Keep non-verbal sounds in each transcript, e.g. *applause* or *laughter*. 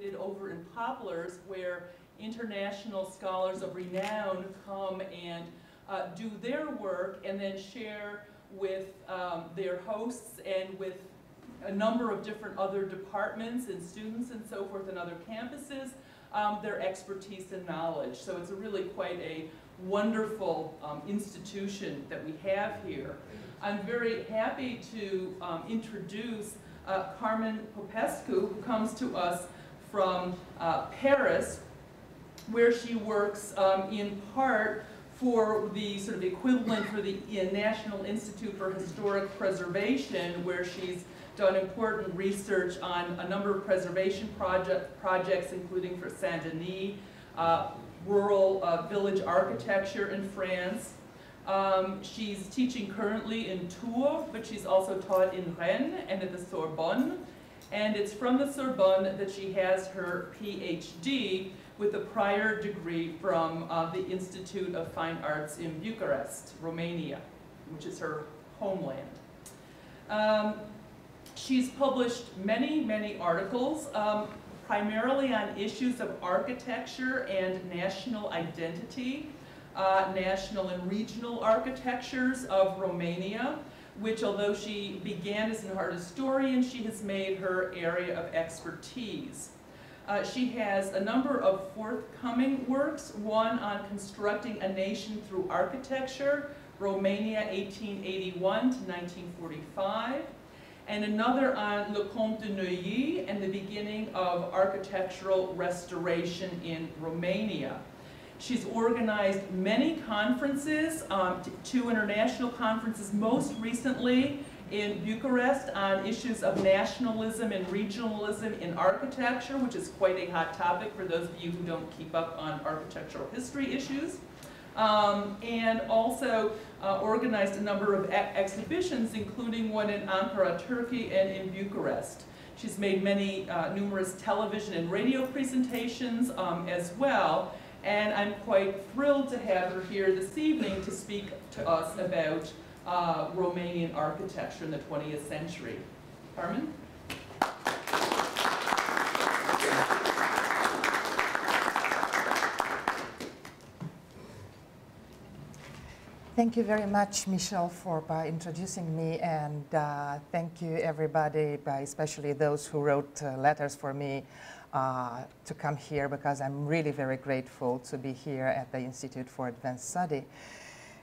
located over in Poplars where international scholars of renown come and uh, do their work and then share with um, their hosts and with a number of different other departments and students and so forth and other campuses um, their expertise and knowledge. So it's really quite a wonderful um, institution that we have here. I'm very happy to um, introduce uh, Carmen Popescu, who comes to us from uh, Paris, where she works um, in part for the sort of equivalent for the National Institute for Historic Preservation, where she's done important research on a number of preservation project, projects, including for Saint-Denis, uh, rural uh, village architecture in France. Um, she's teaching currently in Tours, but she's also taught in Rennes and at the Sorbonne. And it's from the Sorbonne that she has her PhD with a prior degree from uh, the Institute of Fine Arts in Bucharest, Romania, which is her homeland. Um, she's published many, many articles, um, primarily on issues of architecture and national identity, uh, national and regional architectures of Romania, which although she began as an art historian, she has made her area of expertise. Uh, she has a number of forthcoming works, one on constructing a nation through architecture, Romania 1881 to 1945, and another on Lecomte du Nouÿ and the beginning of architectural restoration in Romania. She's organized many conferences, um, two international conferences, most recently in Bucharest on issues of nationalism and regionalism in architecture, which is quite a hot topic for those of you who don't keep up on architectural history issues. Um, and also uh, organized a number of exhibitions, including one in Ankara, Turkey, and in Bucharest. She's made many, uh, numerous television and radio presentations um, as well, and I'm quite thrilled to have her here this evening to speak to us about uh, Romanian architecture in the 20th century. Carmen? Thank you very much, Michelle, for by introducing me, and uh, thank you everybody, by especially those who wrote uh, letters for me uh, to come here, because I'm really very grateful to be here at the Institute for Advanced Study.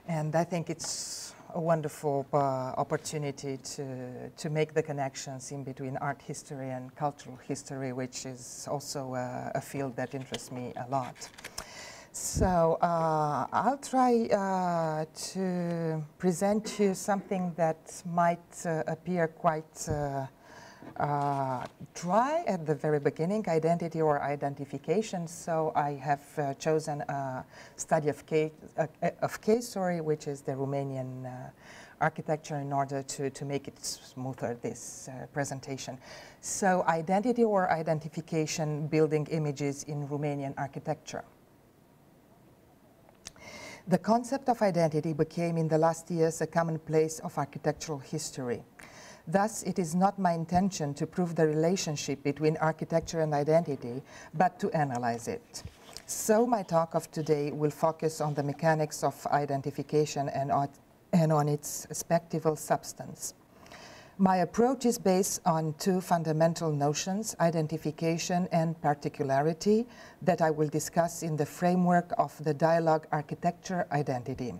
And I think it's a wonderful uh, opportunity to, to make the connections in between art history and cultural history, which is also uh, a field that interests me a lot. So uh, I'll try uh, to present you something that might uh, appear quite uh, uh, at the very beginning, identity or identification. So I have uh, chosen a study of case, uh, of case story, which is the Romanian uh, architecture in order to, to make it smoother, this uh, presentation. So identity or identification building images in Romanian architecture. The concept of identity became in the last years a commonplace of architectural history. Thus, it is not my intention to prove the relationship between architecture and identity, but to analyze it. So my talk of today will focus on the mechanics of identification and on, and on its aspectival substance. My approach is based on two fundamental notions, identification and particularity, that I will discuss in the framework of the dialogue architecture identity.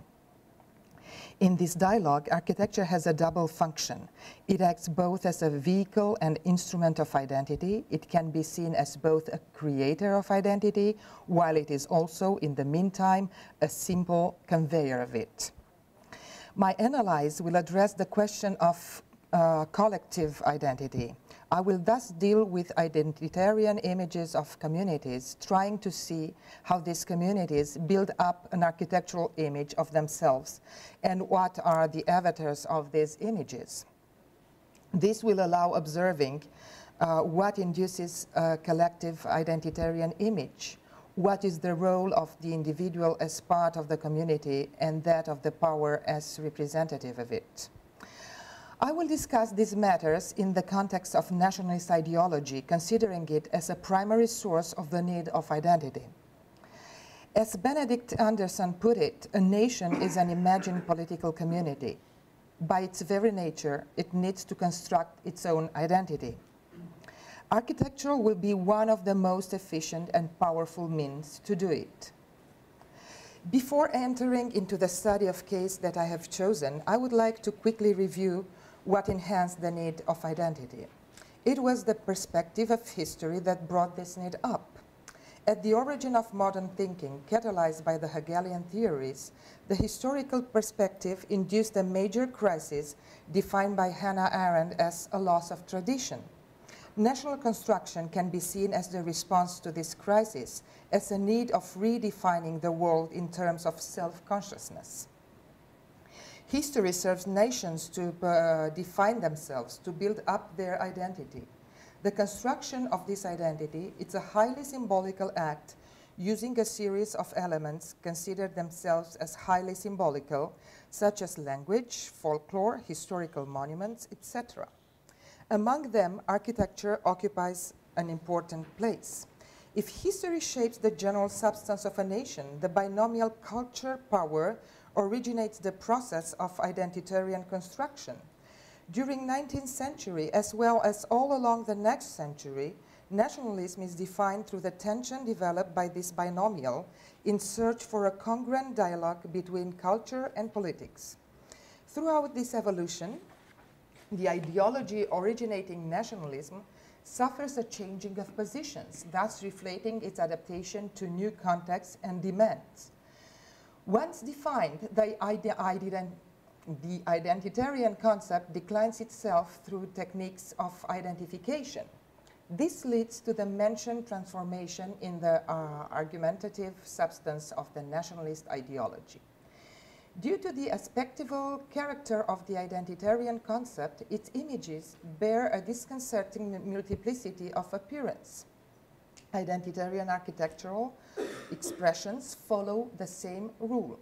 In this dialogue, architecture has a double function. It acts both as a vehicle and instrument of identity. It can be seen as both a creator of identity, while it is also, in the meantime, a simple conveyor of it. My analysis will address the question of uh, collective identity. I will thus deal with identitarian images of communities, trying to see how these communities build up an architectural image of themselves and what are the avatars of these images. This will allow observing uh, what induces a collective identitarian image, what is the role of the individual as part of the community and that of the power as representative of it. I will discuss these matters in the context of nationalist ideology, considering it as a primary source of the need of identity. As Benedict Anderson put it, a nation is an imagined political community. By its very nature, it needs to construct its own identity. Architecture will be one of the most efficient and powerful means to do it. Before entering into the study of case that I have chosen, I would like to quickly review what enhanced the need of identity. It was the perspective of history that brought this need up. At the origin of modern thinking, catalyzed by the Hegelian theories, the historical perspective induced a major crisis defined by Hannah Arendt as a loss of tradition. National construction can be seen as the response to this crisis, as a need of redefining the world in terms of self-consciousness. History serves nations to uh, define themselves, to build up their identity. The construction of this identity is a highly symbolical act using a series of elements considered themselves as highly symbolical, such as language, folklore, historical monuments, etc. Among them, architecture occupies an important place. If history shapes the general substance of a nation, the binomial culture-power originates the process of identitarian construction. During 19th century, as well as all along the next century, nationalism is defined through the tension developed by this binomial in search for a congruent dialogue between culture and politics. Throughout this evolution, the ideology originating nationalism suffers a changing of positions, thus reflecting its adaptation to new contexts and demands. Once defined, the, the identitarian concept declines itself through techniques of identification. This leads to the mentioned transformation in the uh, argumentative substance of the nationalist ideology. Due to the aspectival character of the identitarian concept, its images bear a disconcerting multiplicity of appearance. Identitarian architectural expressions follow the same rule.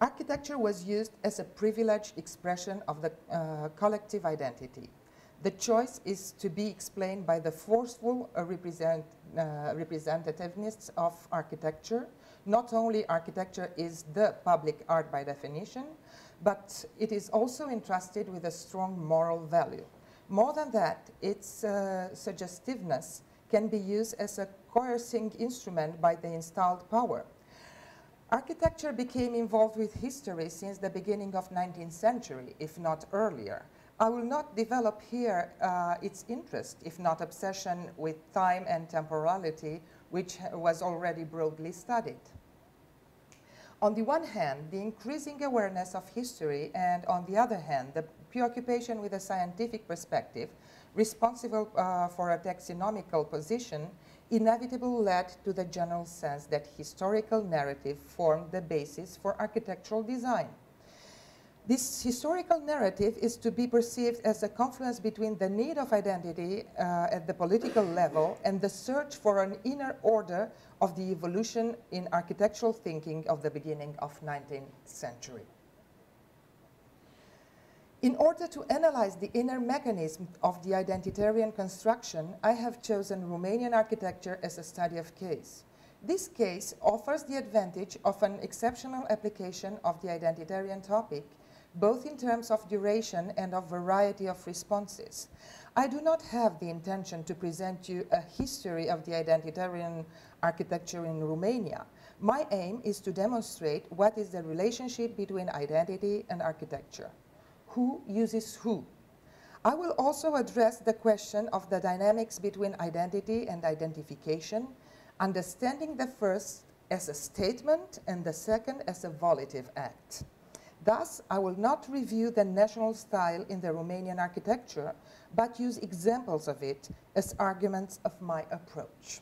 Architecture was used as a privileged expression of the uh, collective identity. The choice is to be explained by the forceful represent, uh, representativeness of architecture, not only architecture is the public art by definition, but it is also entrusted with a strong moral value. More than that, its uh, suggestiveness can be used as a coercing instrument by the installed power. Architecture became involved with history since the beginning of 19th century, if not earlier. I will not develop here uh, its interest, if not obsession with time and temporality, which was already broadly studied. On the one hand, the increasing awareness of history, and on the other hand, the preoccupation with a scientific perspective, responsible uh, for a taxonomical position, inevitably led to the general sense that historical narrative formed the basis for architectural design. This historical narrative is to be perceived as a confluence between the need of identity uh, at the political level and the search for an inner order of the evolution in architectural thinking of the beginning of 19th century. In order to analyze the inner mechanism of the identitarian construction, I have chosen Romanian architecture as a study of case. This case offers the advantage of an exceptional application of the identitarian topic both in terms of duration and of variety of responses. I do not have the intention to present you a history of the identitarian architecture in Romania. My aim is to demonstrate what is the relationship between identity and architecture. Who uses who? I will also address the question of the dynamics between identity and identification, understanding the first as a statement and the second as a volitive act. Thus, I will not review the national style in the Romanian architecture, but use examples of it as arguments of my approach.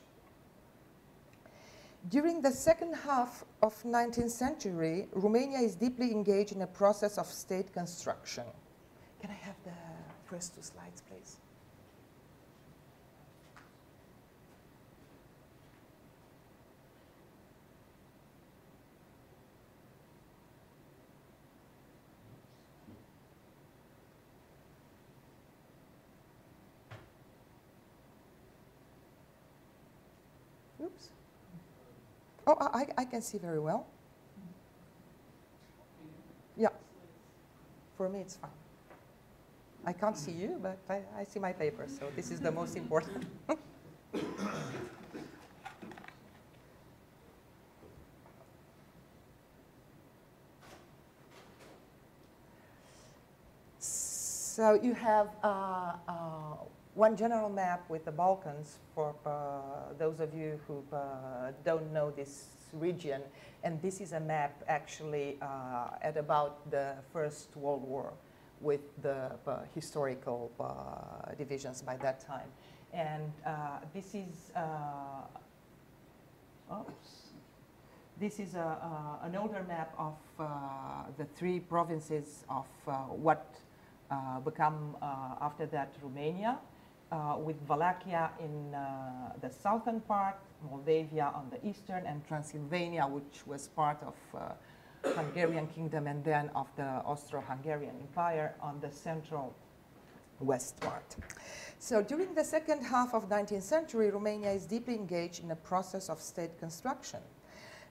During the second half of 19th century, Romania is deeply engaged in a process of state construction. Can I have the first two slides, please? Oops. Oh, I, I can see very well. Yeah. For me, it's fine. I can't see you, but I, I see my paper, so this is the most important. *laughs* so you have uh, uh, one general map with the Balkans for uh, those of you who uh, don't know this region. And this is a map actually uh, at about the First World War with the uh, historical uh, divisions by that time. And this is, oops. This is a, an older map of the three provinces of what become after that Romania uh, with Wallachia in uh, the southern part, Moldavia on the eastern, and Transylvania, which was part of uh, Hungarian kingdom and then of the Austro-Hungarian Empire on the central west part. So during the second half of 19th century, Romania is deeply engaged in a process of state construction.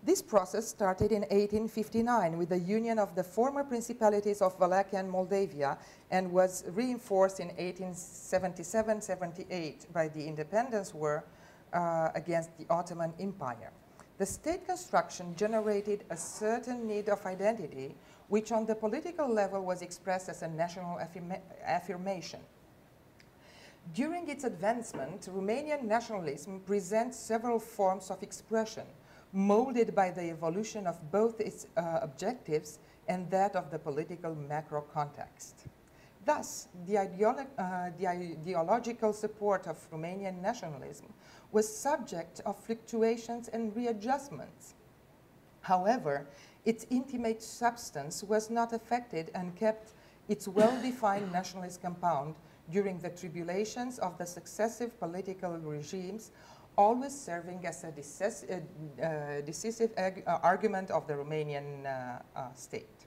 This process started in 1859 with the union of the former principalities of Wallachia and Moldavia and was reinforced in 1877-78 by the independence war uh, against the Ottoman Empire. The state construction generated a certain need of identity, which on the political level was expressed as a national affirma affirmation. During its advancement, Romanian nationalism presents several forms of expression, molded by the evolution of both its uh, objectives and that of the political macro context. Thus, the, ideolo uh, the, ideological support of Romanian nationalism was subject of fluctuations and readjustments. However, its intimate substance was not affected and kept its well-defined nationalist compound during the tribulations of the successive political regimes always serving as a decisive, uh, uh, decisive uh, argument of the Romanian state.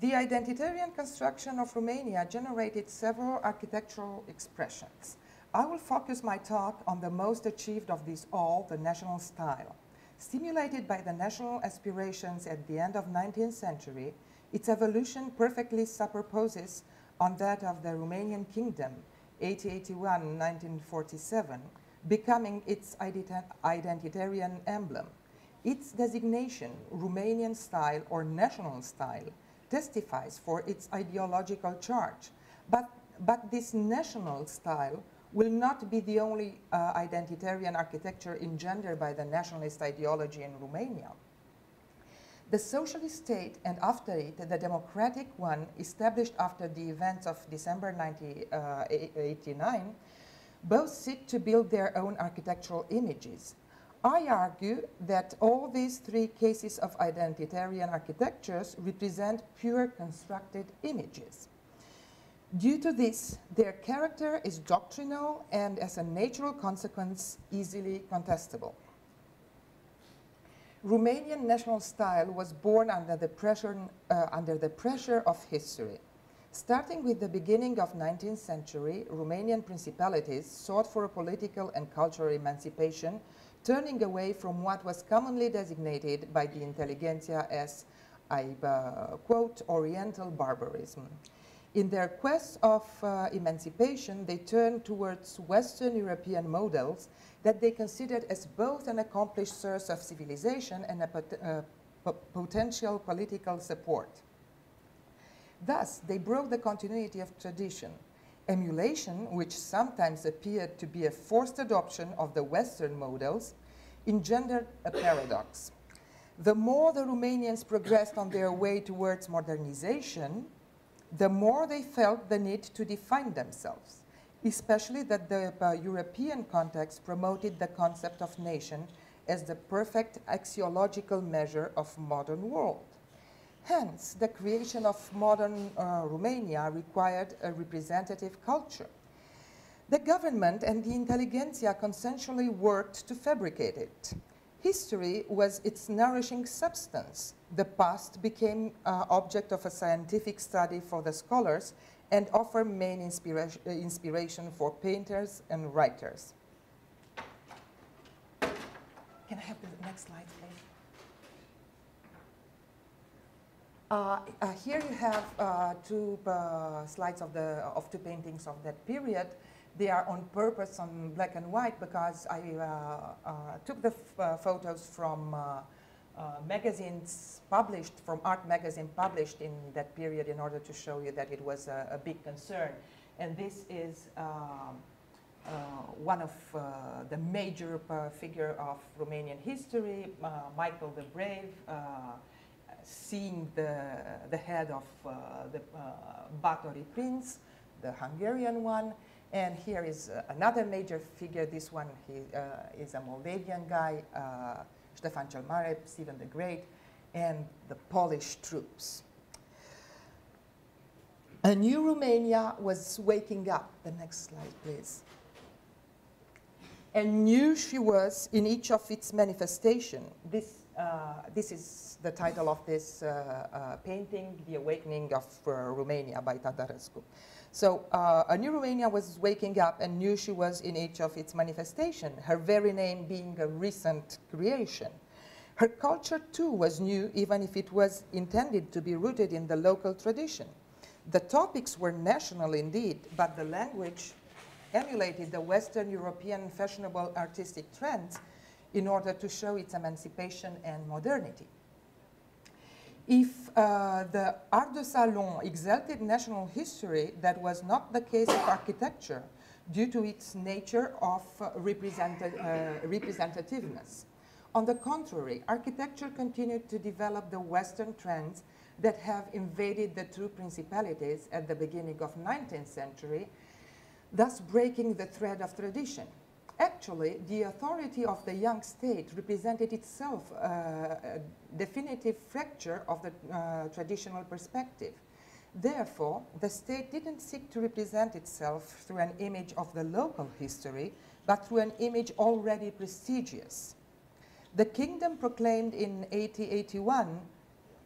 The identitarian construction of Romania generated several architectural expressions. I will focus my talk on the most achieved of these all, the national style. Stimulated by the national aspirations at the end of 19th century, its evolution perfectly superposes on that of the Romanian kingdom, 1881-1947, becoming its identitarian emblem. Its designation, Romanian style or national style, testifies for its ideological charge. But, but this national style will not be the only uh, identitarian architecture engendered by the nationalist ideology in Romania. The socialist state and after it, the democratic one established after the events of December 1989 uh, both seek to build their own architectural images. I argue that all these three cases of identitarian architectures represent pure constructed images. Due to this, their character is doctrinal and as a natural consequence, easily contestable. Romanian national style was born under the pressure, uh, under the pressure of history. Starting with the beginning of 19th century, Romanian principalities sought for a political and cultural emancipation, turning away from what was commonly designated by the intelligentsia as, I uh, quote, Oriental barbarism. In their quest of uh, emancipation, they turned towards Western European models that they considered as both an accomplished source of civilization and a pot uh, potential political support. Thus, they broke the continuity of tradition. Emulation, which sometimes appeared to be a forced adoption of the Western models, engendered a paradox. The more the Romanians progressed on their way towards modernization, the more they felt the need to define themselves, especially that the uh, European context promoted the concept of nation as the perfect axiological measure of modern world. Hence, the creation of modern uh, Romania required a representative culture. The government and the intelligentsia consensually worked to fabricate it. History was its nourishing substance. The past became uh, object of a scientific study for the scholars and offered main inspira inspiration for painters and writers. can I have the next slide, please? Uh, uh, here you have uh, two uh, slides of, the, of two paintings of that period. They are on purpose on black and white because I uh, uh, took the photos from magazines published, from art magazine published in that period in order to show you that it was a, a big concern. And this is one of the major figure of Romanian history, Michael the Brave, seeing the, the head of the Batory prince, the Hungarian one, and here is uh, another major figure. This one he, uh, is a Moldavian guy, uh, Stefan cel Stephen the Great, and the Polish troops. A new Romania was waking up. The next slide, please and new she was in each of its manifestation. This, uh, this is the title of this uh, uh, painting, The Awakening of uh, Romania by Tattarescu. So a new Romania was waking up and knew she was in each of its manifestation, her very name being a recent creation. Her culture too was new, even if it was intended to be rooted in the local tradition. The topics were national indeed, but the language emulated the Western European fashionable artistic trends in order to show its emancipation and modernity. If uh, the Art de Salon exalted national history, that was not the case of architecture due to its nature of uh, uh, representativeness. On the contrary, architecture continued to develop the Western trends that have invaded the two principalities at the beginning of 19th century thus breaking the thread of tradition. Actually, the authority of the young state represented itself uh, a definitive fracture of the uh, traditional perspective. Therefore, the state didn't seek to represent itself through an image of the local history, but through an image already prestigious. The kingdom proclaimed in 1881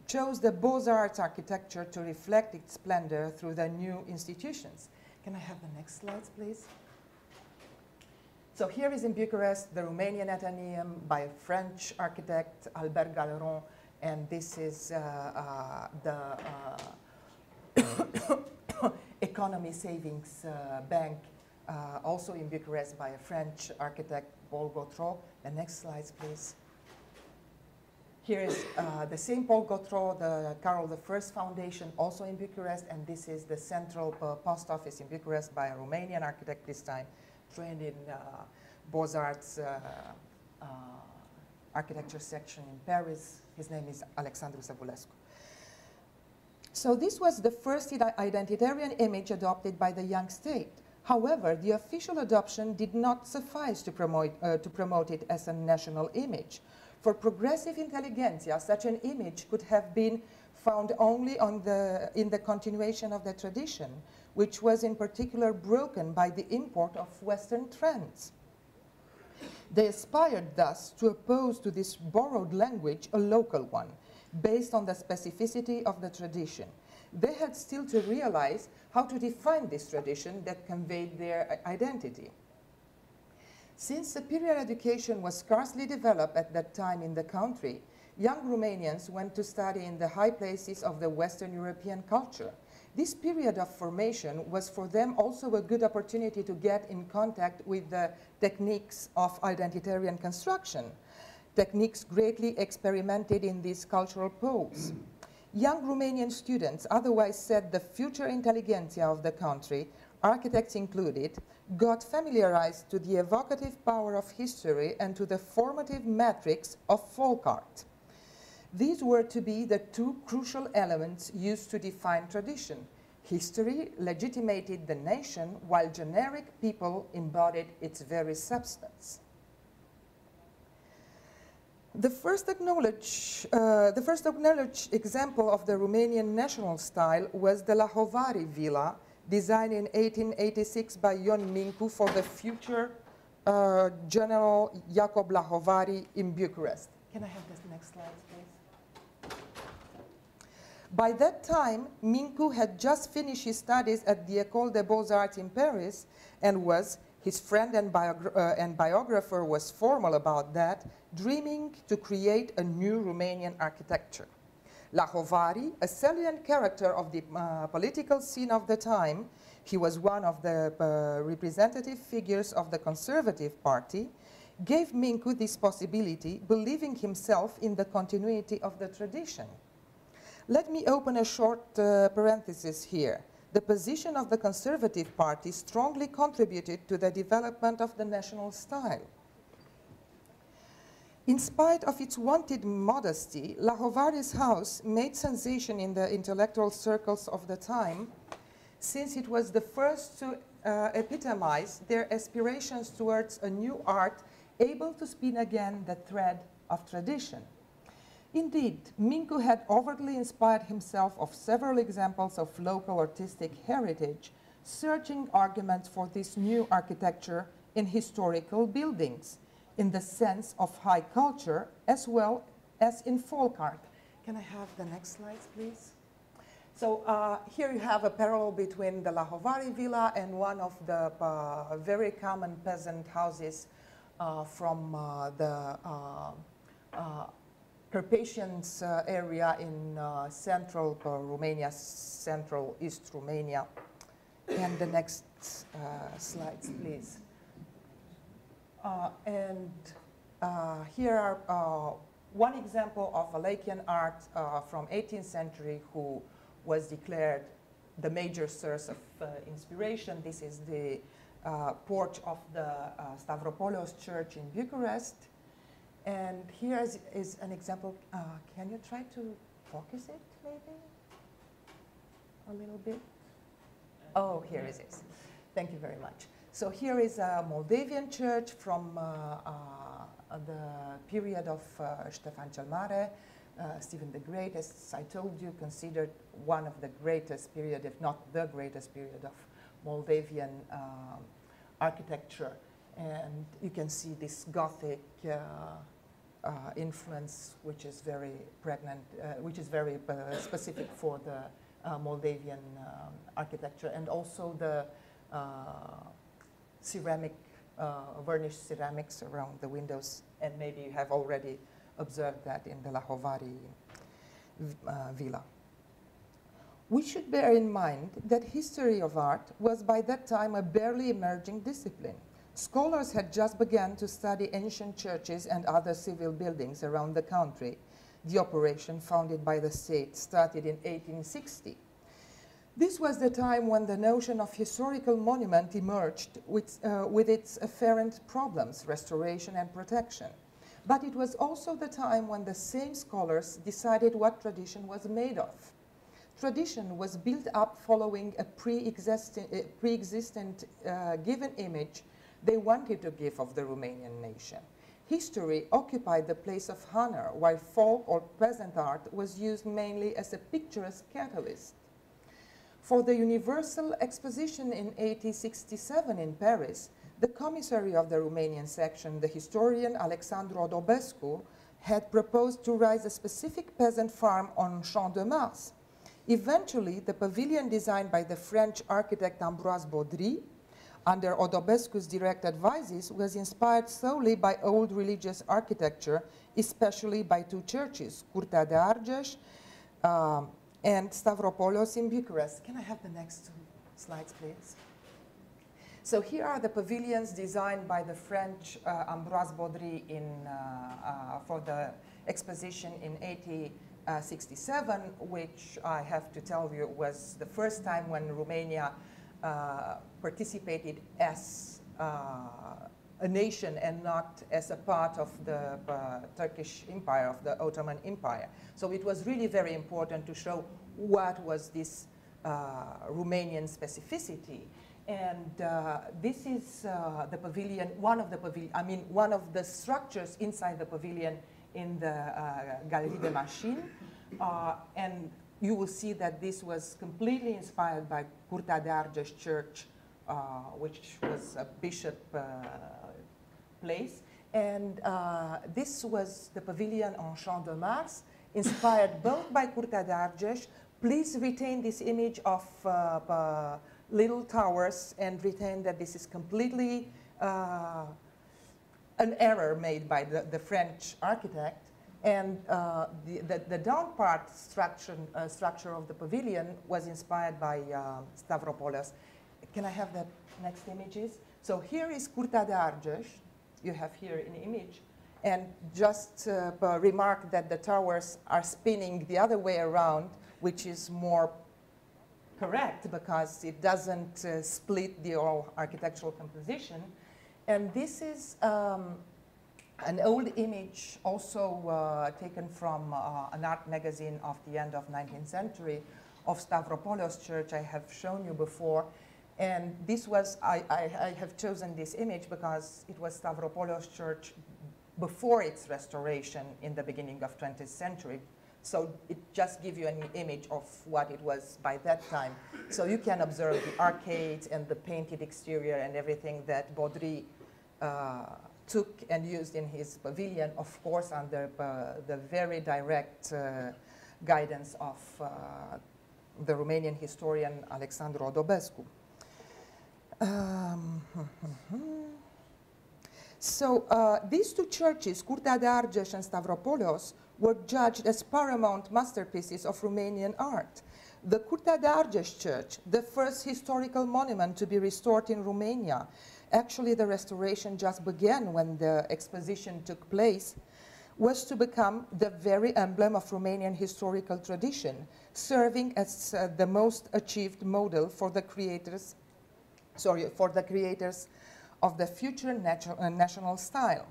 chose the Beaux-Arts architecture to reflect its splendor through the new institutions. Can I have the next slides, please? So here is in Bucharest the Romanian Athenaeum by a French architect, Albert Galleron, and this is uh, uh, the uh, *coughs* Economy Savings uh, Bank, uh, also in Bucharest by a French architect, Paul Gottereau. The next slides, please. Here is uh, the St. Paul Gottereau, the Carol I Foundation, also in Bucharest, and this is the central post office in Bucharest by a Romanian architect this time, trained in uh, Beaux-Arts uh, uh, architecture section in Paris. His name is Alexandru Savulescu. So this was the first identitarian image adopted by the young state. However, the official adoption did not suffice to promote, uh, to promote it as a national image. For progressive intelligentsia, such an image could have been found only the, in the continuation of the tradition, which was in particular broken by the import of Western trends. They aspired thus to oppose to this borrowed language a local one, based on the specificity of the tradition. They had still to realize how to define this tradition that conveyed their identity. Since superior education was scarcely developed at that time in the country, young Romanians went to study in the high places of the Western European culture. This period of formation was for them also a good opportunity to get in contact with the techniques of identitarian construction, techniques greatly experimented in these cultural poles. Young Romanian students, otherwise said the future intelligentsia of the country, architects included, got familiarized to the evocative power of history and to the formative matrix of folk art. These were to be the two crucial elements used to define tradition. History legitimated the nation, while generic people embodied its very substance. The first, acknowledged, uh, the first acknowledged example of the Romanian national style was the Lahovari villa designed in 1886 by Ion Mincu for the future uh, General Jacob Lahovari in Bucharest. Can I have this next slide? By that time, Mincu had just finished his studies at the École des Beaux-Arts in Paris and was His friend and, biogra uh, and, biographer was formal about that, dreaming to create a new Romanian architecture. Lahovari, a salient character of the uh, political scene of the time, he was one of the uh, representative figures of the Conservative Party, gave Mincu this possibility, believing himself in the continuity of the tradition. Let me open a short uh, parenthesis here. The position of the Conservative Party strongly contributed to the development of the national style. In spite of its wanted modesty, Lahovari's house made sensation in the intellectual circles of the time, since it was the first to uh, epitomize their aspirations towards a new art able to spin again the thread of tradition. Indeed, Mincu had overtly inspired himself of several examples of local artistic heritage, searching arguments for this new architecture in historical buildings, in the sense of high culture as well as in folk art. Can I have the next slides, please? So uh, here you have a parallel between the Lahovari villa and one of the uh, very common peasant houses uh, from uh, the uh, uh, area in central Romania, central East Romania. And the next slides, please. and here are one example of Wallachian art uh, from 18th century who was declared the major source of uh, inspiration. This is the uh, porch of the uh, Stavropoleos Church in Bucharest. And here is, is an example. Uh, can you try to focus it, maybe? A little bit? Oh, here it is. Thank you very much. So here is a Moldavian church from uh, uh, the period of uh, Ștefan cel Mare, uh, Stephen the Great, as I told you, considered one of the greatest period, if not the greatest period of Moldavian um, architecture. And you can see this Gothic uh, uh, influence, which is very pregnant, uh, which is very uh, specific for the uh, Moldavian um, architecture, and also the ceramic, varnished ceramics around the windows. And maybe you have already observed that in the Lahovari villa. We should bear in mind that history of art was by that time a barely emerging discipline. Scholars had just begun to study ancient churches and other civil buildings around the country. The operation founded by the state started in 1860. This was the time when the notion of historical monument emerged with, uh, with its afferent problems, restoration and protection. But it was also the time when the same scholars decided what tradition was made of tradition was built up following a pre-existent, uh, pre uh, given image they wanted to give of the Romanian nation. History occupied the place of honor, while folk or peasant art was used mainly as a picturesque catalyst. For the Universal Exposition in 1867 in Paris, the commissary of the Romanian section, the historian Alexandru Odobescu, had proposed to raise a specific peasant farm on Champ de Mars, Eventually, the pavilion designed by the French architect Ambroise Baudry under Odobescu's direct advices was inspired solely by old religious architecture, especially by two churches, Curtea de Argeș um, and Stavropoleos in Bucharest. Can I have the next two slides, please? So here are the pavilions designed by the French uh, Ambroise Baudry in, uh, uh, for the exposition in 80, uh, 67, which I have to tell you was the first time when Romania uh, participated as uh, a nation and not as a part of the uh, Turkish Empire, of the Ottoman Empire. So it was really very important to show what was this uh, Romanian specificity. And this is the pavilion, one of the pavilion, I mean, one of the structures inside the pavilion in the Galerie des Machines. Uh, and you will see that this was completely inspired by Curtea de Argeș Church, uh, which was a bishop uh, place. And uh, this was the pavilion on Champ de Mars, inspired *laughs* both by Curtea de Argeș. Please retain this image of uh, little towers and retain that this is completely uh, an error made by the, the French architect. And uh, the, the, the, down part structure, uh, structure of the pavilion was inspired by uh, Stavropoleos. Can I have the next images? So here is Curtea de Argeș. You have here an image. And just uh, remark that the towers are spinning the other way around, which is more correct because it doesn't uh, split the architectural composition. And this is um, an old image also uh, taken from uh, an art magazine of the end of 19th century of Stavropoleos Church I have shown you before. And this was, I, I, I have chosen this image because it was Stavropoleos Church before its restoration in the beginning of 20th century. So it just gives you an image of what it was by that time. So you can observe the arcades and the painted exterior and everything that Baudry uh, took and used in his pavilion, of course, under uh, the very direct uh, guidance of the Romanian historian Alexandru Odobescu. Um, so uh, these two churches, Curtea de Argeș and Stavropoleos, were judged as paramount masterpieces of Romanian art. The Curtea de Argeș church, the first historical monument to be restored in Romania, actually the restoration just began when the exposition took place, was to become the very emblem of Romanian historical tradition, serving as uh, the most achieved model for the creators, sorry, for the creators of the future uh, national style.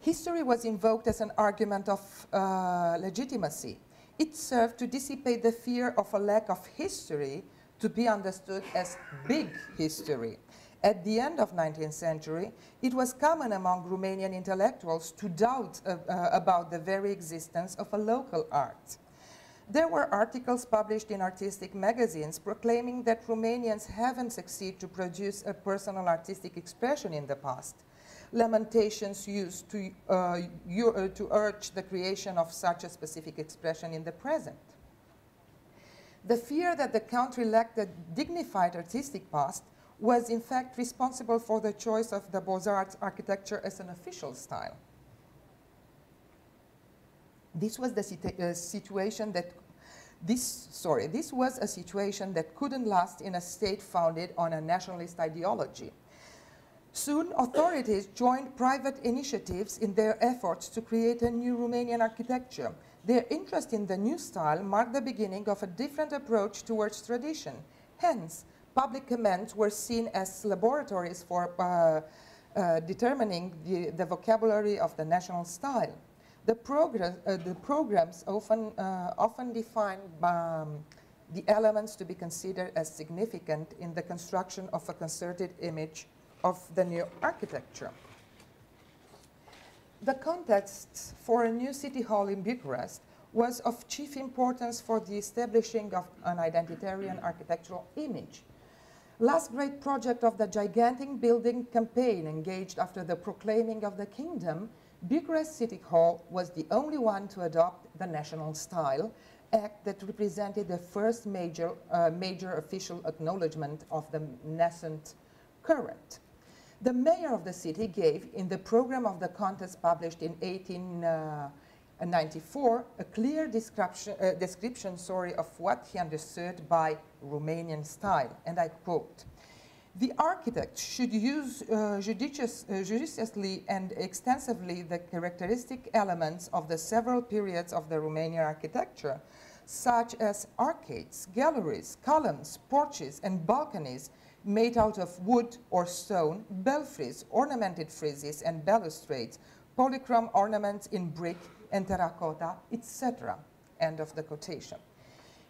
History was invoked as an argument of uh, legitimacy. It served to dissipate the fear of a lack of history to be understood as big history. At the end of 19th century, it was common among Romanian intellectuals to doubt uh, uh, about the very existence of a local art. There were articles published in artistic magazines proclaiming that Romanians haven't succeeded to produce a personal artistic expression in the past. Lamentations used to, uh, uh, to urge the creation of such a specific expression in the present. The fear that the country lacked a dignified artistic past was in fact responsible for the choice of the Beaux-Arts architecture as an official style. This was the situ uh, situation that this, sorry, this was a situation that couldn't last in a state founded on a nationalist ideology. Soon, authorities joined private initiatives in their efforts to create a new Romanian architecture. Their interest in the new style marked the beginning of a different approach towards tradition. Hence, public comments were seen as laboratories for uh, uh, determining the, the, vocabulary of the national style. The, progress, uh, the programs often, uh, often define um, the elements to be considered as significant in the construction of a concerted image of the new architecture. The context for a new city hall in Bucharest was of chief importance for the establishing of an identitarian architectural image last great project of the gigantic building campaign engaged after the proclaiming of the kingdom, Bucharest City Hall was the only one to adopt the national style, act that represented the first major, uh, major official acknowledgement of the nascent current. The mayor of the city gave, in the program of the contest published in 18, uh, 94, a clear description, uh, description sorry, of what he understood by Romanian style, and I quote, the architect should use uh, judicious, uh, judiciously and extensively the characteristic elements of the several periods of the Romanian architecture, such as arcades, galleries, columns, porches, and balconies made out of wood or stone, belfries, ornamented friezes and balustrades, polychrome ornaments in brick, and terracotta, etc. End of the quotation.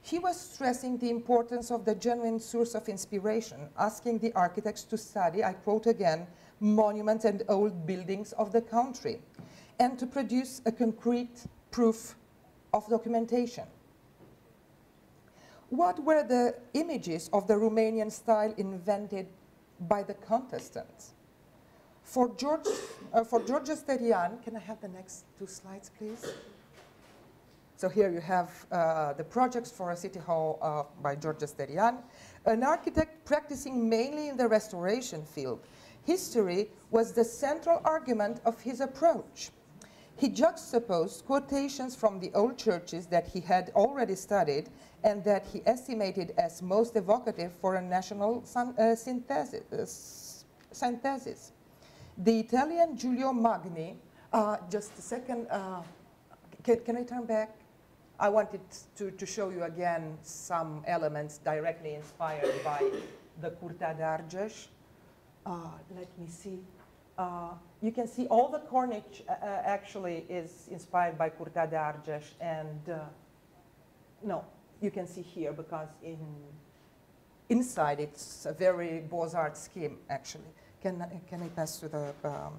He was stressing the importance of the genuine source of inspiration, asking the architects to study, I quote again, monuments and old buildings of the country, and to produce a concrete proof of documentation. What were the images of the Romanian style invented by the contestants? For George, uh, for George Sterian, can I have the next two slides, please? So here you have uh, the projects for a city hall uh, by George Sterian, an architect practicing mainly in the restoration field. History was the central argument of his approach. He juxtaposed quotations from the old churches that he had already studied and that he estimated as most evocative for a national uh, synthesis, uh, synthesis. The Italian Giulio Magni, uh, just a second, uh, can, can I turn back? I wanted to, to show you again some elements directly inspired by the Curtea de Argeș. Uh, let me see. Uh, you can see all the cornice uh, uh actually is inspired by Curtea de and uh, no, you can see here because in inside it's a very Beaux-Arts scheme actually. Can, can I pass to the um,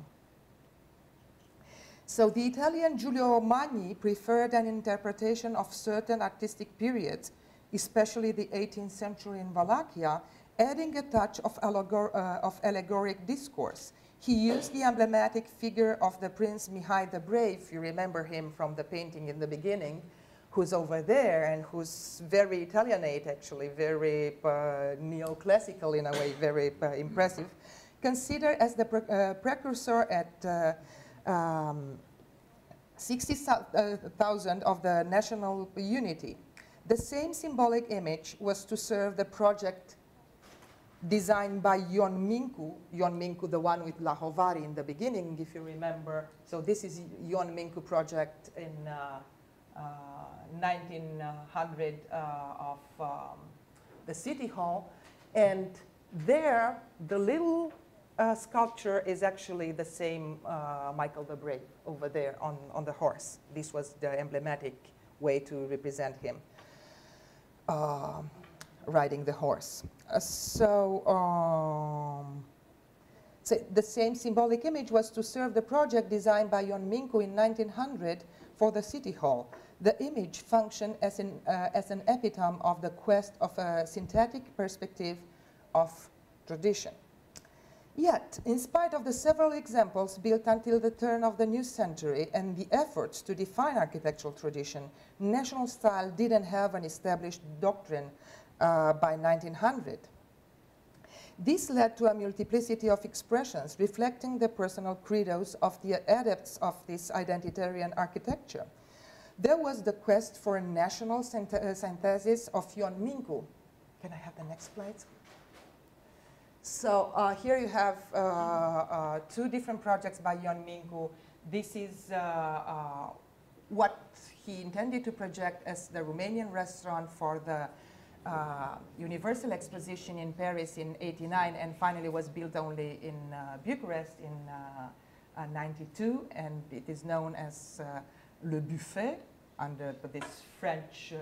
so the Italian Giulio Magni preferred an interpretation of certain artistic periods, especially the 18th century in Wallachia, adding a touch of, allegor uh, of allegoric discourse. He used the emblematic figure of the Prince Mihai the Brave, you remember him from the painting in the beginning, who's over there and who's very Italianate actually, very uh, neoclassical in a way, very uh, impressive, considered as the pre uh, precursor at uh, um, 60,000 of the national unity. The same symbolic image was to serve the project designed by Ion Mincu, Ion Mincu, the one with Lahovari in the beginning, if you remember. So this is Ion Mincu project in uh, uh, 1900 uh, of um, the city hall. And there, the little uh, sculpture is actually the same uh, Michael the Brave over there on, on the horse. This was the emblematic way to represent him uh, riding the horse. Uh, so, um, so, the same symbolic image was to serve the project designed by Ion Mincu in 1900 for the city hall. The image functioned as uh, as an epitome of the quest of a synthetic perspective of tradition. Yet, in spite of the several examples built until the turn of the new century and the efforts to define architectural tradition, national style didn't have an established doctrine uh, by 1900. This led to a multiplicity of expressions reflecting the personal credos of the adepts of this identitarian architecture. There was the quest for a national synthesis of Ion Mincu. Can I have the next slide? So uh, here you have uh, uh, two different projects by Ion Mincu. This is uh, uh, what he intended to project as the Romanian restaurant for the uh, Universal Exposition in Paris in 89 and finally was built only in uh, Bucharest in uh, uh, 92 and it is known as Le Buffet under this French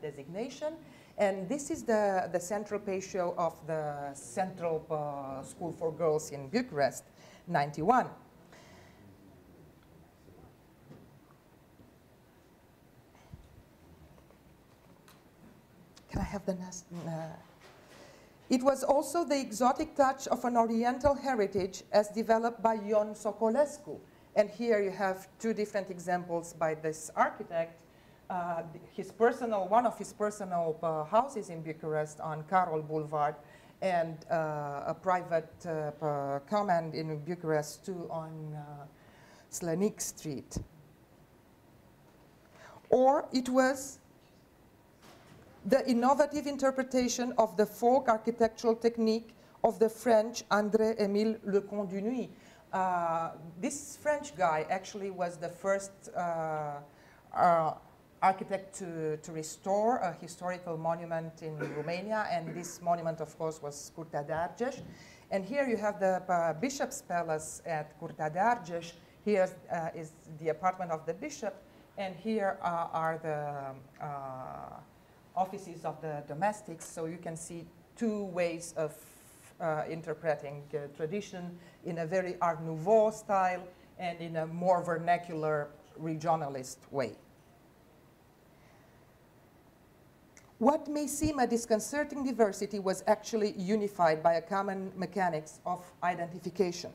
designation. And this is the, the central patio of the Central uh, School for Girls in Bucharest, 91. I have the? Uh, it was also the exotic touch of an Oriental heritage as developed by Ion Socolescu. And here you have two different examples by this architect uh, his personal, one of his personal uh, houses in Bucharest on Carol Boulevard and uh, a private uh, command in Bucharest too on uh, Slănic Street. Or it was the innovative interpretation of the folk architectural technique of the French André-Émile Lecomte du Nouÿ. Uh, this French guy actually was the first uh, uh, architect to, to restore a historical monument in Romania, and this monument, of course, was Curtea. And here you have the uh, bishop's palace at Curtea. Here uh, is the apartment of the bishop, and here uh, are the offices of the domestics. So you can see two ways of uh, interpreting tradition in a very Art Nouveau style and in a more vernacular regionalist way. What may seem a disconcerting diversity was actually unified by a common mechanics of identification.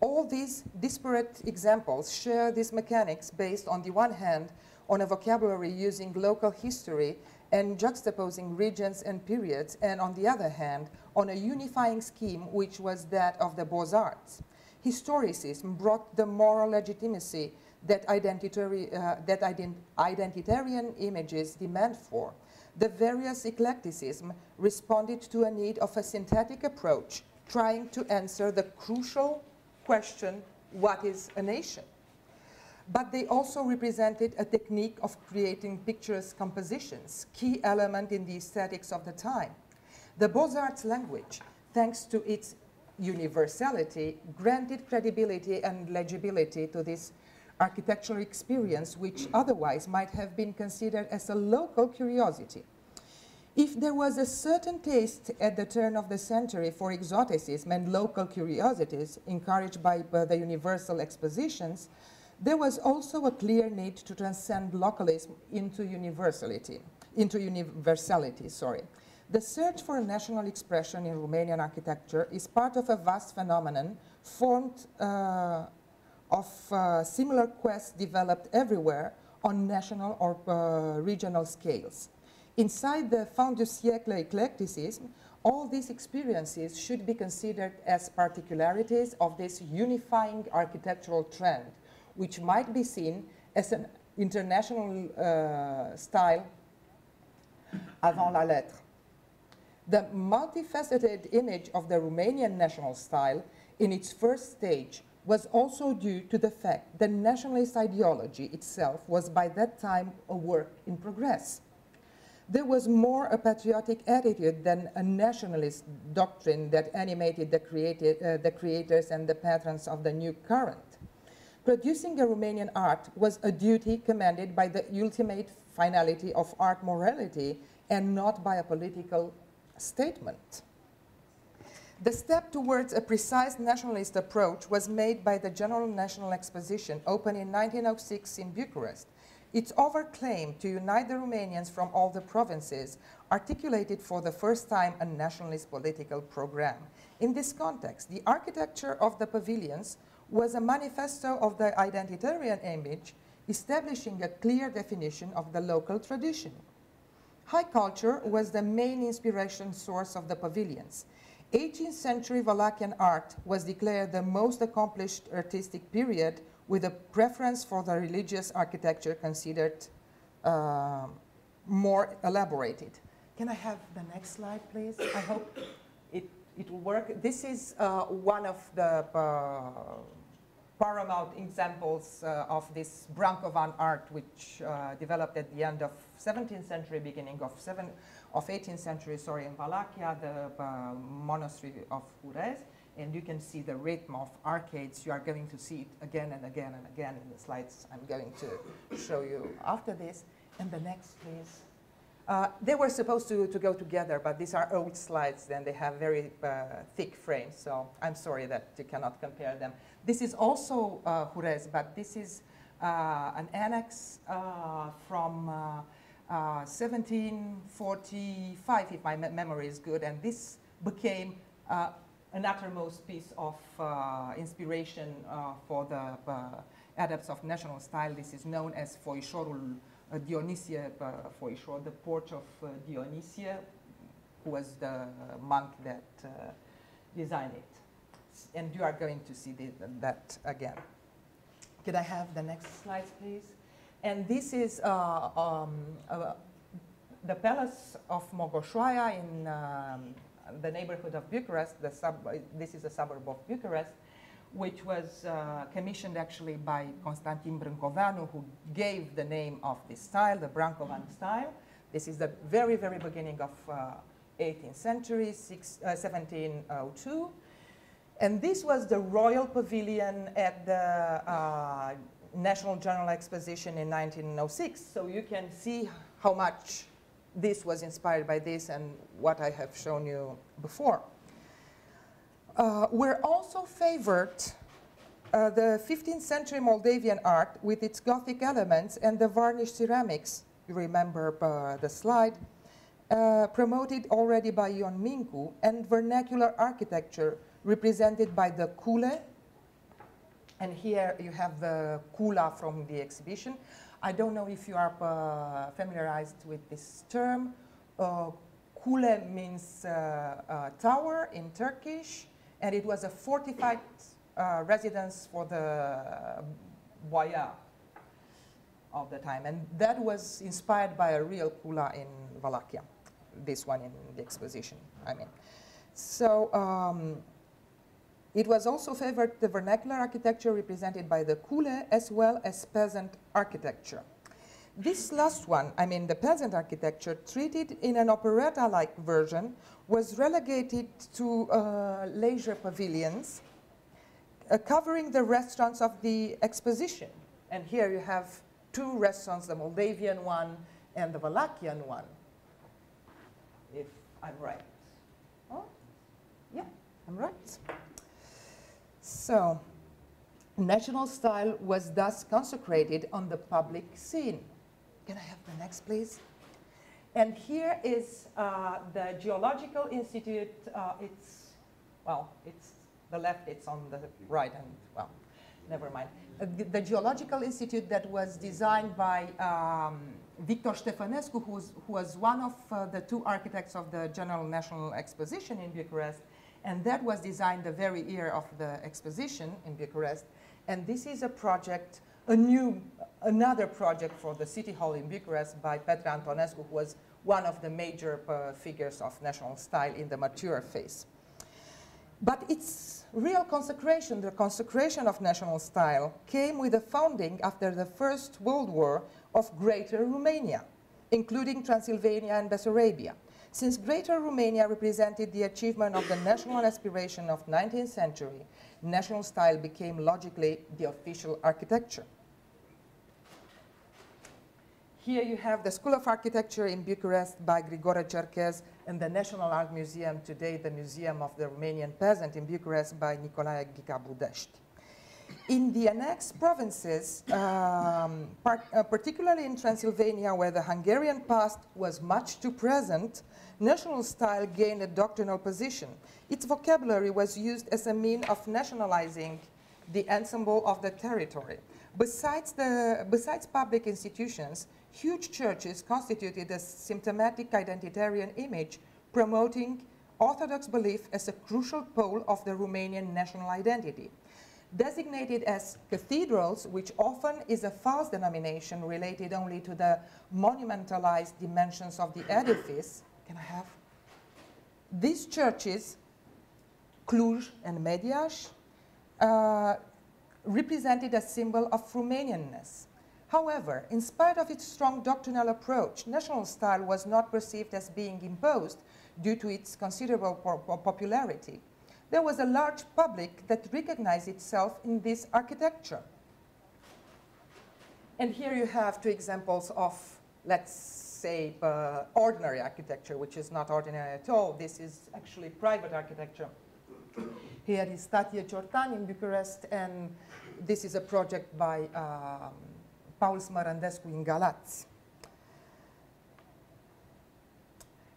All these disparate examples share these mechanics based on the one hand on a vocabulary using local history and juxtaposing regions and periods, and on the other hand, on a unifying scheme which was that of the Beaux-Arts. Historicism brought the moral legitimacy that, identitary, uh, that ident identitarian images demand for. The various eclecticism responded to a need of a synthetic approach, trying to answer the crucial question, what is a nation? But they also represented a technique of creating picturesque compositions, key element in the aesthetics of the time. The Beaux-Arts language, thanks to its universality, granted credibility and legibility to this architectural experience, which otherwise might have been considered as a local curiosity. If there was a certain taste at the turn of the century for exoticism and local curiosities encouraged by uh, the universal expositions, there was also a clear need to transcend localism into universality, into universality, sorry. The search for national expression in Romanian architecture is part of a vast phenomenon formed uh, of uh, similar quests developed everywhere on national or uh, regional scales. Inside the fin du siècle eclecticism, all these experiences should be considered as particularities of this unifying architectural trend, which might be seen as an international uh, style avant la lettre. The multifaceted image of the Romanian national style in its first stage was also due to the fact that nationalist ideology itself was by that time a work in progress. There was more a patriotic attitude than a nationalist doctrine that animated the, uh, the creators and the patrons of the new current. Producing a Romanian art was a duty commanded by the ultimate finality of art morality and not by a political statement. The step towards a precise nationalist approach was made by the General National Exposition, opened in 1906 in Bucharest. Its overclaim to unite the Romanians from all the provinces articulated for the first time a nationalist political program. In this context, the architecture of the pavilions was a manifesto of the identitarian image, establishing a clear definition of the local tradition. High culture was the main inspiration source of the pavilions. 18th century Wallachian art was declared the most accomplished artistic period with a preference for the religious architecture considered uh, more elaborated. Can I have the next slide, please? I hope it, it will work. This is uh, one of the uh, paramount examples uh, of this Brankovan art, which uh, developed at the end of 17th century, beginning of 7th of 18th century, sorry, in Wallachia, the uh, monastery of Hurez, and you can see the rhythm of arcades. You are going to see it again and again and again in the slides I'm going to show you after this. And the next, please. Uh, they were supposed to, to go together, but these are old slides, then they have very uh, thick frames, so I'm sorry that you cannot compare them. This is also uh, but this is uh, an annex uh, from uh, 1745, uh, if my me memory is good, and this became an uttermost piece of inspiration for the adepts of national style. This is known as Foișorul Dionysie Foișor, the porch of Dionysie, who was the monk that designed it. And you are going to see the, that again. Could I have the next slide, please? And this is uh, um, uh, the palace of Mogoșoaia in um, the neighborhood of Bucharest. Sub this is a suburb of Bucharest, which was uh, commissioned actually by Constantin Brâncoveanu, who gave the name of this style, the Brankovan style. This is the very, very beginning of 18th uh, century, six, 1702. Uh, and this was the royal pavilion at the uh, National General Exposition in 1906. So you can see how much this was inspired by this and what I have shown you before. Uh, we're also favored uh, the 15th century Moldavian art with its Gothic elements and the varnished ceramics, you remember uh, the slide, uh, promoted already by Ion Mincu, and vernacular architecture represented by the kule, and here you have the kula from the exhibition. I don't know if you are uh, familiarized with this term. Uh, Kule means tower in Turkish, and it was a fortified uh, residence for the boyar of the time. And that was inspired by a real kula in Wallachia, this one in the exposition, I mean. So um, it was also favored the vernacular architecture represented by the kule as well as peasant architecture. This last one, I mean the peasant architecture, treated in an operetta-like version, was relegated to uh, leisure pavilions uh, covering the restaurants of the exposition. And here you have two restaurants, the Moldavian one and the Wallachian one, if I'm right. Oh, yeah, I'm right. So, national style was thus consecrated on the public scene. Can I have the next, please? And here is uh, the Geological Institute. Uh, it's, well, it's the left, it's on the right, and, well, never mind. Uh, the, the, Geological Institute that was designed by um, Victor Ștefănescu, who was, who was one of uh, the two architects of the General National Exposition in Bucharest, and that was designed the very year of the exposition in Bucharest. And this is a project a new, another project for the City Hall in Bucharest by Petre Antonescu, who was one of the major uh, figures of national style in the mature phase. But its real consecration, the consecration of national style, came with the founding after the First World War of Greater Romania, including Transylvania and Bessarabia. Since Greater Romania represented the achievement of the national aspiration of 19th century, national style became logically the official architecture. Here you have the School of Architecture in Bucharest by Grigore Cerchez and the National Art Museum, today the Museum of the Romanian Peasant in Bucharest by Nicolae Ghica Budești. In the annexed provinces, um, part, uh, particularly in Transylvania, where the Hungarian past was much too present, national style gained a doctrinal position. Its vocabulary was used as a mean of nationalizing the ensemble of the territory. Besides, the, besides public institutions, huge churches constituted a symptomatic identitarian image promoting Orthodox belief as a crucial pole of the Romanian national identity. Designated as cathedrals, which often is a false denomination related only to the monumentalized dimensions of the edifice, can I have? These churches, Cluj and Mediaș, uh, represented a symbol of Romanianness. However, in spite of its strong doctrinal approach, national style was not perceived as being imposed due to its considerable popularity. There was a large public that recognized itself in this architecture. And here you have two examples of, let's say, uh, ordinary architecture, which is not ordinary at all. This is actually private architecture. Here is Statie Ciortan in Bucharest, and this is a project by um, Paul Smărândescu in Galați.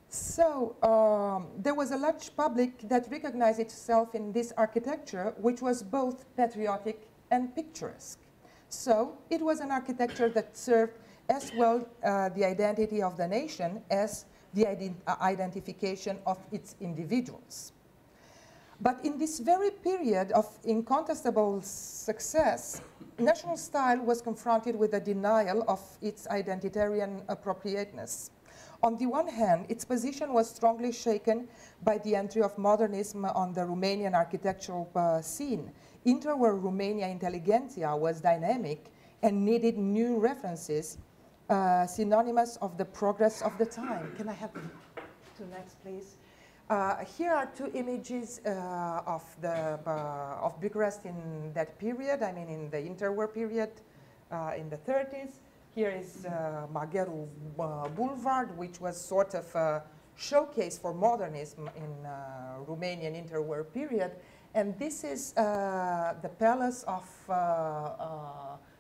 So um, there was a large public that recognized itself in this architecture, which was both patriotic and picturesque. So it was an architecture that served as well uh, the identity of the nation as the ident uh, identification of its individuals. But in this very period of incontestable success, national style was confronted with a denial of its identitarian appropriateness. On the one hand, its position was strongly shaken by the entry of modernism on the Romanian architectural uh, scene, interwar Romania intelligentsia was dynamic and needed new references uh, synonymous of the progress of the time. Can I have the next, please? Uh, here are two images uh, of, the, uh, of Bucharest in that period, I mean in the interwar period uh, in the 30s. Here is uh, Magheru uh, Boulevard, which was sort of a showcase for modernism in uh, Romanian interwar period. And this is the Palace of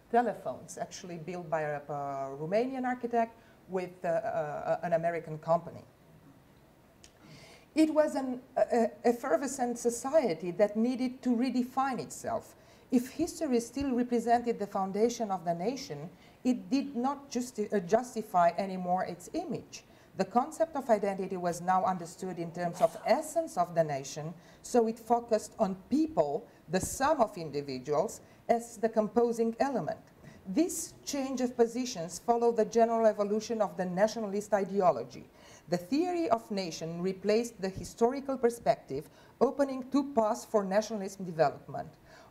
Telephones, actually built by a, a Romanian architect with an American company. It was an uh, effervescent society that needed to redefine itself. If history still represented the foundation of the nation, it did not justi uh, justify anymore its image. The concept of identity was now understood in terms of essence of the nation, so it focused on people, the sum of individuals, as the composing element. This change of positions followed the general evolution of the nationalist ideology. The theory of nation replaced the historical perspective, opening two paths for nationalism development.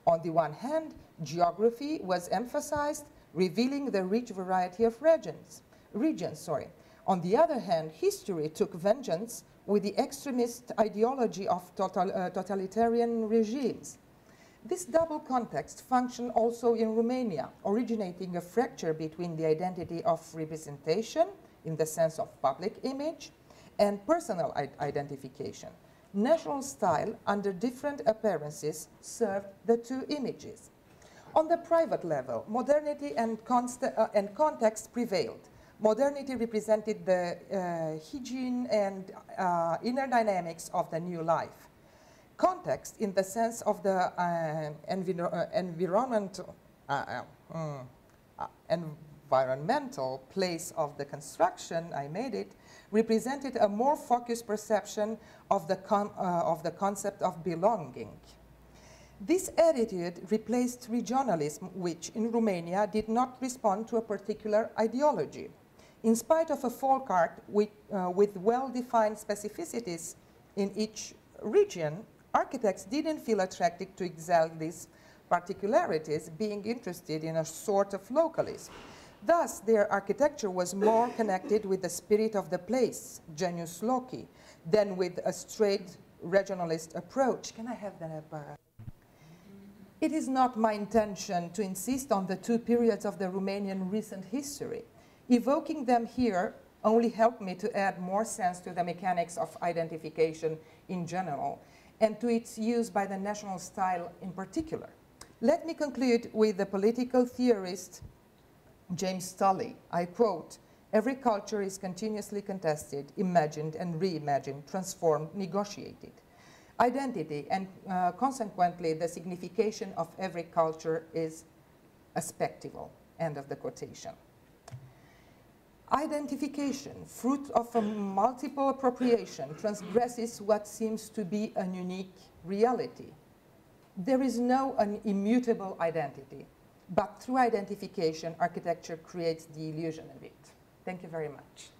On the one hand, geography was emphasized, revealing the rich variety of regions. regions sorry. On the other hand, history took vengeance with the extremist ideology of total, uh, totalitarian regimes. This double context functioned also in Romania, originating a fracture between the identity of representation, in the sense of public image, and personal identification. National style, under different appearances, served the two images. On the private level, modernity and, uh, and context prevailed. Modernity represented the uh, hygiene and uh, inner dynamics of the new life. Context, in the sense of the uh, enviro uh, environmental, uh, mm, environmental place of the construction, I made it, represented a more focused perception of the, of the concept of belonging. This attitude replaced regionalism, which in Romania did not respond to a particular ideology. In spite of a folk art with, uh, with well-defined specificities in each region, architects didn't feel attracted to excel these particularities, being interested in a sort of localism. Thus, their architecture was more connected with the spirit of the place, genius loci, than with a straight regionalist approach. Can I have that? Uh, it is not my intention to insist on the two periods of the Romanian recent history. Evoking them here only helped me to add more sense to the mechanics of identification in general and to its use by the national style in particular. Let me conclude with the political theorist James Tully. I quote, every culture is continuously contested, imagined and reimagined, transformed, negotiated identity and uh, consequently the signification of every culture is a spectacle. End of the quotation. Identification, fruit of a multiple appropriation, transgresses what seems to be an unique reality. There is no an immutable identity, but through identification, architecture creates the illusion of it. Thank you very much.